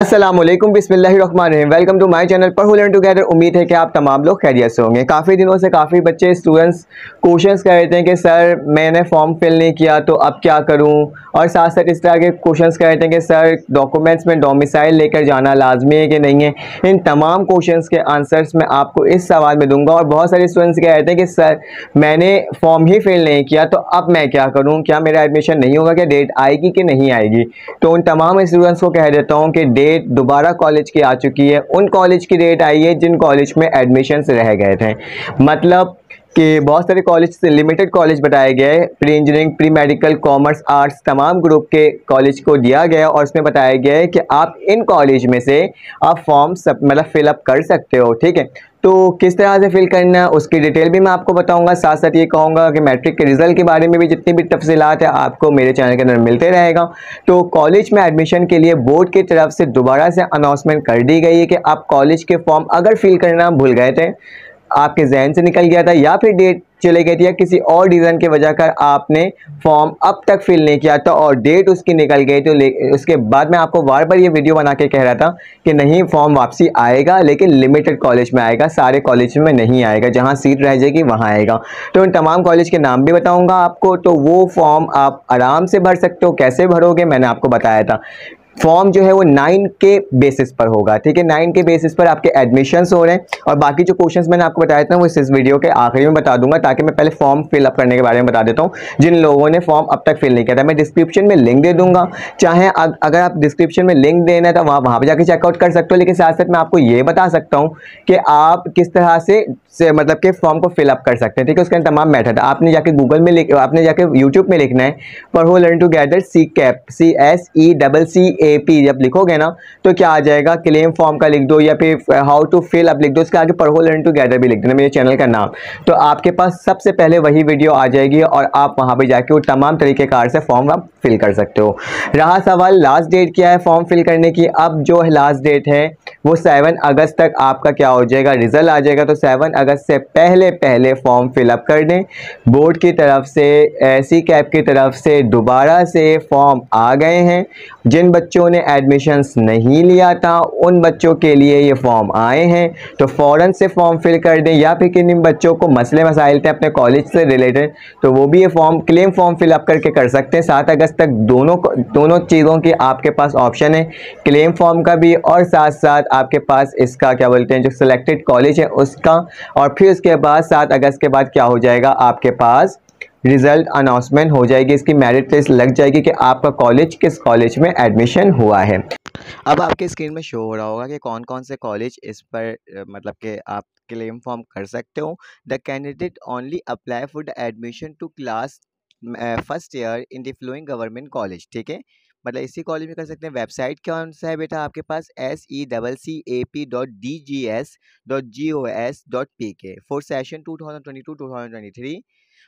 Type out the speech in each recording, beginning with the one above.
असलम बिस्मिल्लाहिर्रहमानिर्रहीम welcome to my channel पर learn together उम्मीद है कि आप तमाम लोग खैरियत से होंगे। काफ़ी दिनों से काफ़ी बच्चे स्टूडेंट्स क्वेश्चंस कह रहे थे कि, सर, मैंने फॉर्म फिल नहीं किया तो अब क्या करूँ? और साथ साथ इस तरह के क्वेश्चंस कह रहे थे कि, सर डॉक्यूमेंट्स में डोमिसाइल लेकर जाना लाजमी है कि नहीं है? इन तमाम क्वेश्चन के आंसर्स मैं आपको इस सवाल में दूँगा। और बहुत सारे स्टूडेंट्स कह रहे थे कि, सर, मैंने फॉर्म ही फिल नहीं किया तो अब मैं क्या करूँ? क्या मेरा एडमिशन नहीं होगा? क्या डेट आएगी कि नहीं आएगी? तो उन तमाम स्टूडेंट्स को कह देता हूँ कि डेट डेट दोबारा कॉलेज की आ चुकी है। उन कॉलेज की डेट आई है जिन कॉलेज में एडमिशन रह गए थे। मतलब कि बहुत सारे कॉलेज से लिमिटेड कॉलेज बताए गए pre engineering pre medical commerce arts तमाम ग्रुप के कॉलेज को दिया गया और उसमें बताया गया है कि आप इन कॉलेज में से आप फॉर्म सब मतलब फिलअप कर सकते हो, ठीक है? तो किस तरह से फिल करना है, उसकी डिटेल भी मैं आपको बताऊँगा। साथ साथ ये कहूँगा कि मैट्रिक के रिज़ल्ट के बारे में भी जितनी भी तफसीलात है, आपको मेरे चैनल के अंदर मिलते रहेगा। तो कॉलेज में एडमिशन के लिए बोर्ड की तरफ़ से दोबारा से अनाउंसमेंट कर दी गई है कि आप कॉलेज के फॉर्म अगर फिल करना भूल गए थे आपके जहन से निकल गया था या फिर डेट चले गई थी या किसी और रीज़न की वजह कर आपने फॉर्म अब तक फिल नहीं किया था और डेट उसकी निकल गई तो उसके बाद मैं आपको बार बार ये वीडियो बना के कह रहा था कि नहीं फॉर्म वापसी आएगा, लेकिन लिमिटेड कॉलेज में आएगा, सारे कॉलेज में नहीं आएगा, जहाँ सीट रह जाएगी वहाँ आएगा। तो उन तमाम कॉलेज के नाम भी बताऊँगा आपको तो वो फॉर्म आप आराम से भर सकते हो। कैसे भरोगे? मैंने आपको बताया था। फॉर्म जो है वो नाइन के बेसिस पर होगा ठीक है? नाइन के बेसिस पर आपके एडमिशन हो रहे हैं और बाकी जो क्वेश्चंस मैंने आपको बताया था वो इस वीडियो के आखिरी में बता दूँगा ताकि मैं पहले फॉर्म फिलअप करने के बारे में बता देता हूँ। जिन लोगों ने फॉर्म अब तक फिल नहीं किया था मैं डिस्क्रिप्शन में लिंक दे दूँगा। चाहे अगर आप डिस्क्रिप्शन में लिंक देना है तो वहाँ वहाँ पर जाकर चेकआउट कर सकते हो लेकिन साथ साथ मैं आपको ये बता सकता हूँ कि आप किस तरह से, से मतलब कि फॉर्म को फिलअप कर सकते हैं ठीक है? उसका तमाम मेथड आपने जाके गूगल में आपने जाके यूट्यूब में लिखना है पर हो learn together C cap C S E double C A P जब लिखोगे ना तो क्या आ जाएगा? क्लेम फॉर्म का लिख दो या फिर हाउ टू फिल अप लिख दो। उसके आगे पढ़ो लर्न टूगेदर भी लिख देना, मेरे चैनल का नाम। तो आपके पास सबसे पहले वही वीडियो आ जाएगी और आप वहाँ पर जाके वो तमाम तरीके कार से फॉर्म आप फिल कर सकते हो। रहा सवाल लास्ट डेट क्या है फॉर्म फिल करने की? अब जो लास्ट डेट है वो सेवन अगस्त तक आपका क्या हो जाएगा? रिज़ल्ट आ जाएगा। तो सेवन अगस्त से पहले पहले फॉर्म फिलअप कर दें। बोर्ड की तरफ़ से सी कैप की तरफ़ से दोबारा से फॉर्म आ गए हैं। जिन बच्चों ने एडमिशन्स नहीं लिया था, उन बच्चों के लिए ये फॉर्म आए हैं। तो फ़ौरन से फॉर्म फिल कर दें, या फिर किन बच्चों को मसले मसाइल थे अपने कॉलेज से रिलेटेड तो वो भी ये फॉर्म क्लेम फॉर्म फिलअप करके कर सकते हैं। सात अगस्त तक दोनों दोनों चीज़ों की आपके पास ऑप्शन है। क्लेम फॉर्म का भी और साथ साथ आपके पास इसका क्या बोलते हैं, जो सिलेक्टेड कॉलेज है, उसका। और फिर उसके बाद, सात अगस्त के बाद क्या हो जाएगा, आपके पास रिज़ल्ट अनाउंसमेंट हो जाएगी। इसकी मेरिट लिस्ट लग जाएगी कि आपका कॉलेज किस कॉलेज में एडमिशन हुआ है। अब आपके स्क्रीन में शो हो रहा होगा कि कौन कौन से कॉलेज इस पर मतलब कि आप क्लेम फॉर्म कर सकते हो। The candidate only apply for the admission to class first year in the following government college ठीक है? मतलब इसी कॉलेज में कर सकते हैं। वेबसाइट कौन सा है बेटा आपके पास? S E double C A P dot D G S dot G O S dot P K for session two thousand twenty two two thousand twenty three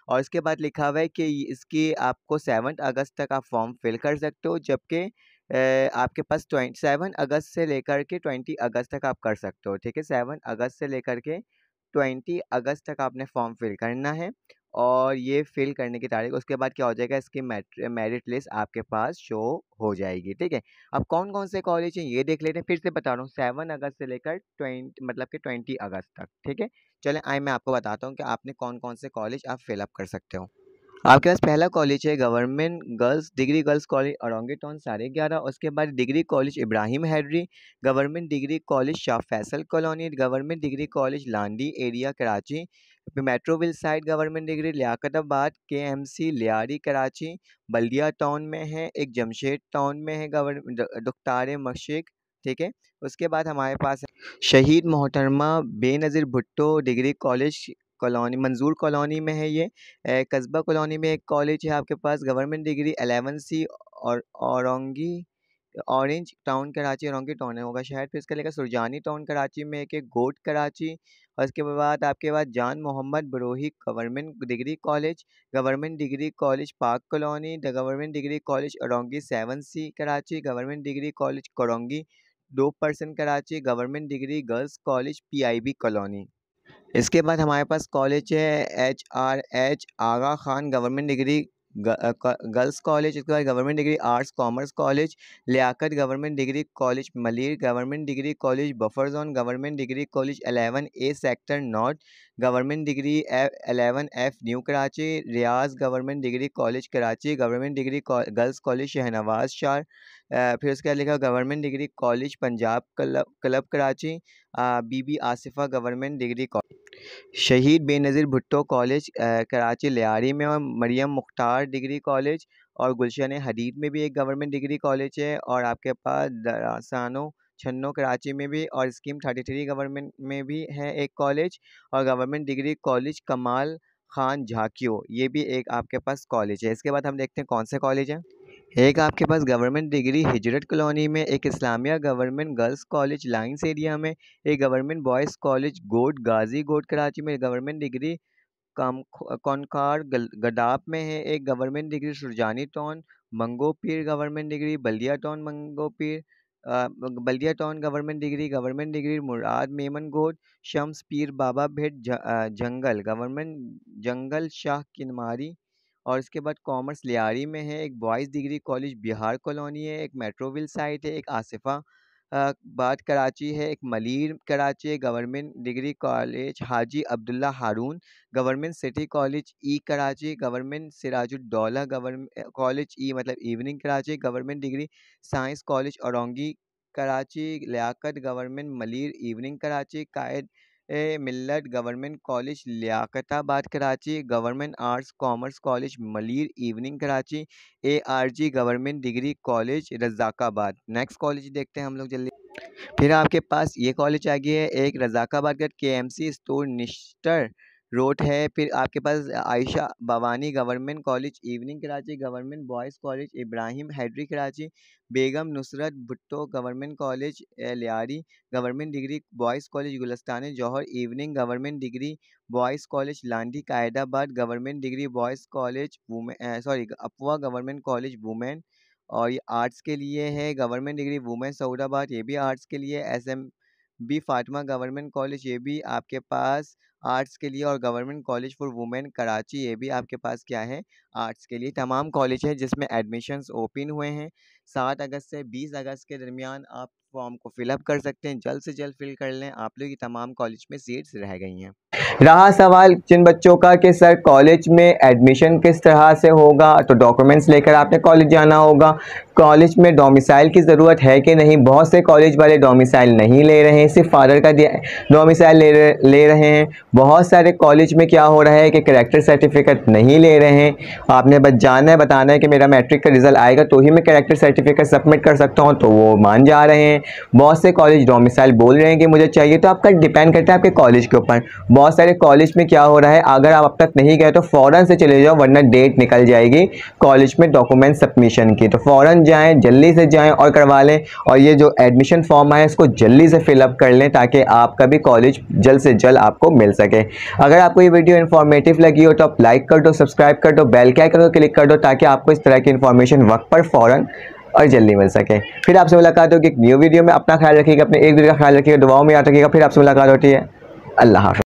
और इसके बाद लिखा हुआ है कि इसकी आपको सेवन अगस्त तक आप फॉर्म फिल कर सकते हो, जबकि आपके पास ट्वेंटी सेवन अगस्त से लेकर के ट्वेंटी अगस्त तक आप कर सकते हो, ठीक है? सेवन अगस्त से लेकर के ट्वेंटी अगस्त तक आपने फॉर्म फिल करना है। और ये फिल करने की तारीख, उसके बाद क्या हो जाएगा, इसकी मेरिट लिस्ट आपके पास शो हो जाएगी, ठीक है? अब कौन कौन से कॉलेज हैं, ये देख लेते हैं, फिर से बता रहा हूँ, सेवन अगस्त से लेकर ट्वेंटी मतलब कि ट्वेंटी अगस्त तक, ठीक है? चलें आए मैं आपको बताता हूँ कि आपने कौन कौन से कॉलेज आप फिलअप कर सकते हो। आपके पास पहला कॉलेज है government girls, degree girls college Orangi town साढ़े ग्यारह, उसके बाद degree college Ibrahim Hyderi government degree college Shah Faisal colony, government degree college Landhi area, Karachi Metroville side government degree Liaquatabad K M C Lyari Karachi, Baldia town में है, एक Jamshed town में है government दुख्तार मशिक ठीक है? उसके बाद हमारे पास Shaheed Mohtarma Benazir Bhutto degree college colony, Manzoor colony में है ये कस्बा कॉलोनी में एक कॉलेज है आपके पास, गवर्नमेंट डिग्री एलेवन सी और औरंगी टाउन कराची, औरंगी टाउन होगा शायद, फिर इसका लेकर सुरजानी टाउन कराची में एक गोट कराची और इसके बाद आपके पास Jan Mohammad Brohi government degree college, government degree college park colony, the government degree college Orangi seven C Karachi, government degree college Korangi दो percent Karachi, government degree girls college PIB colony. इसके बाद हमारे पास college है H R H Aga Khan government degree girls college, उसके बाद government degree, arts, commerce college, Liaquat government degree college, Malir government degree college, buffer zone government degree college eleven A sector north, government degree eleven F new Karachi, Riaz government degree college Karachi, government degree girls college Shahnawaz शार फिर उसके बाद लिखा government degree college Punjab club club Karachi Bibi Asifa government degree Shaheed Benazir Bhutto college Karachi, Lyari में और Maryam Mukhtar degree college और गुलशन हदीद में भी एक गवर्नमेंट डिग्री कॉलेज है और आपके पास दरासानो, छन्नो कराची में भी और स्कीम थर्टी थ्री गवर्नमेंट में भी है एक कॉलेज और गवर्नमेंट डिग्री कॉलेज कमाल खान झाकियो, ये भी एक आपके पास कॉलेज है। इसके बाद हम देखते हैं कौन से कॉलेज हैं। एक आपके पास गवर्नमेंट डिग्री हिजरत कॉलोनी में, एक Islamia government girls college lines area में, एक government boys college Goth Ghazi गोड कराची में, गवर्नमेंट डिग्री कम कौनकार गडाप में है, एक government degree Surjani town Mangho Pir government degree, Baldia town Mangho Pir Baldia town government degree government degree Murad Memon Goth Shams Pir Baba भेट जंगल, government जंगल शाह किनमारी और इसके बाद कॉमर्स लियारी में है, एक boys degree college Bihar colony है, एक Metroville site है, एक आसिफा बाद कराची है, एक Malir Karachi government degree college Haji Abdullah Haroon, government city college E Karachi, government Sirajuddaula government college E मतलब evening Karachi, government degree science college Orangi Karachi, Liaquat government Malir evening Karachi, Quaid Millat government college Liaquatabad Karachi, government arts, commerce college, Malir evening Karachi, A, R, G, government degree college, Razzaqabad. Next college देखते हैं हम लोग जल्दी। फिर आपके पास ये college आ गई है, एक रजाकाबाद का K M C store Nishtar road है, फिर आपके पास Ayesha Bawani government college, evening Karachi government boys college, Ibrahim Hyderi Karachi, Begum Nusrat Bhutto government college Lyari government degree boys college, Gulistan Jauhar evening government degree boys college, Landhi Qaidabad government degree boys college sorry Afwa government college, women और ये arts के लिए है, government degree women Saudabad, ये भी arts के लिए S M B Fatima government college, ये भी आपके पास आर्ट्स के लिए और government college for women Karachi, ये भी आपके पास क्या है? आर्ट्स के लिए तमाम कॉलेज है जिसमें एडमिशन्स ओपन हुए हैं। सात अगस्त से बीस अगस्त के दरमियान आप फॉर्म को फिलअप कर सकते हैं, जल्द से जल्द फिल कर लें, आप लोग की तमाम कॉलेज में सीट्स रह गई हैं। रहा सवाल, जिन बच्चों का कि सर कॉलेज में एडमिशन किस तरह से होगा? तो डॉक्यूमेंट्स लेकर आपने कॉलेज जाना होगा। कॉलेज में डोमिसाइल की ज़रूरत है कि नहीं? बहुत से कॉलेज वाले डोमिसाइल नहीं ले रहे हैं, सिर्फ़ फादर का डोमिसाइल ले ले रहे हैं। बहुत सारे कॉलेज में क्या हो रहा है कि करेक्टर सर्टिफिकेट नहीं ले रहे हैं। आपने बस जाना है, बताना है कि मेरा मैट्रिक का रिज़ल्ट आएगा तो ही मैं करेक्टर सर्टिफिकेट सबमिट कर सकता हूँ तो वो मान जा रहे हैं। बहुत से कॉलेज डोमिसाइल बोल रहे हैं कि मुझे चाहिए तो आपका डिपेंड करता है आपके कॉलेज के ऊपर। बहुत सारे कॉलेज में क्या हो रहा है, अगर आप अब तक नहीं गए तो फ़ौरन से चले जाओ, वरना डेट निकल जाएगी कॉलेज में डॉक्यूमेंट सबमिशन की। तो फ़ौरन जाएँ, जल्दी से जाएँ और करवा लें। और ये जो एडमिशन फॉर्म है, इसको जल्दी से फिलअप कर लें ताकि आपका भी कॉलेज जल्द से जल्द आपको मिल सके। अगर आपको ये वीडियो इन्फॉर्मेटिव लगी हो तो आप लाइक कर दो सब्सक्राइब कर दो बेल के आइकन को क्लिक कर दो ताकि आपको इस तरह की इन्फॉर्मेशन वक्त पर फ़ौरन और जल्दी मिल सके। फिर आपसे मुलाकात होगी एक न्यू वीडियो में। अपना ख्याल रखिएगा, अपने एक वीडियो का ख्याल रखिएगा, दुआओं में याद रखिएगा। फिर आपसे मुलाकात होती है। अल्लाह